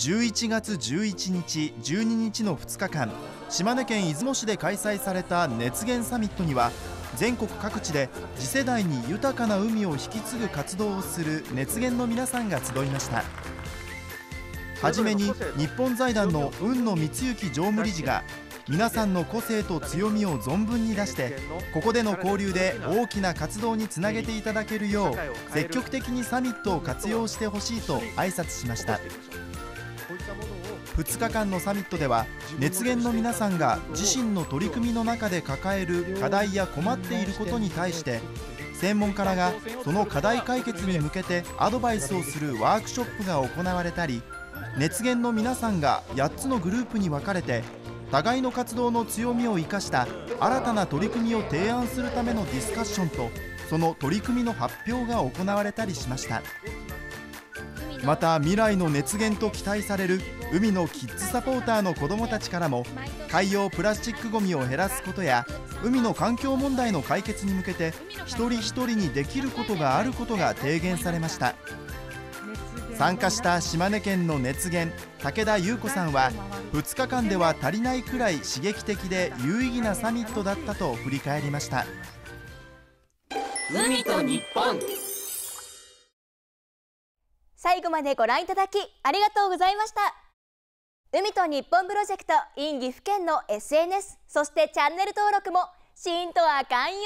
11月11日12日の2日間島根県出雲市で開催された熱源サミットには全国各地で次世代に豊かな海を引き継ぐ活動をする熱源の皆さんが集いました。はじめに日本財団の雲野光之常務理事が皆さんの個性と強みを存分に出してここでの交流で大きな活動につなげていただけるよう積極的にサミットを活用してほしいと挨拶しました。2日間のサミットでは熱源の皆さんが自身の取り組みの中で抱える課題や困っていることに対して専門家らがその課題解決に向けてアドバイスをするワークショップが行われたり熱源の皆さんが8つのグループに分かれて互いの活動の強みを生かした新たな取り組みを提案するためのディスカッションとその取り組みの発表が行われたりしました。また未来の熱源と期待される海のキッズサポーターの子どもたちからも海洋プラスチックごみを減らすことや海の環境問題の解決に向けて一人一人にできることがあることが提言されました。参加した島根県の熱源武田優子さんは2日間では足りないくらい刺激的で有意義なサミットだったと振り返りました。海と日本。最後までご覧いただきありがとうございました。海と日本プロジェクト in 岐阜県の SNS そしてチャンネル登録もしんとあかんよ